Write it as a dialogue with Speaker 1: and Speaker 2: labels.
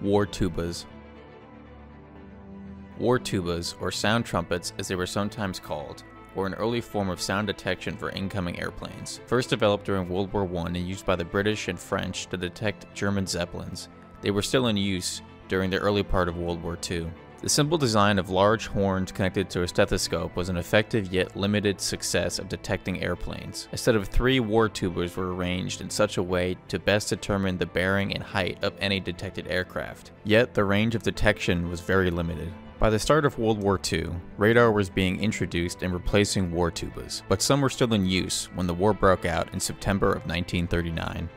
Speaker 1: War tubas. War tubas, or sound trumpets as they were sometimes called, were an early form of sound detection for incoming airplanes. First developed during World War I and used by the British and French to detect German Zeppelins, they were still in use during the early part of World War II. The simple design of large horns connected to a stethoscope was an effective yet limited success of detecting airplanes. A set of three war tubas were arranged in such a way to best determine the bearing and height of any detected aircraft. Yet the range of detection was very limited. By the start of World War II, radar was being introduced and replacing war tubas, but some were still in use when the war broke out in September of 1939.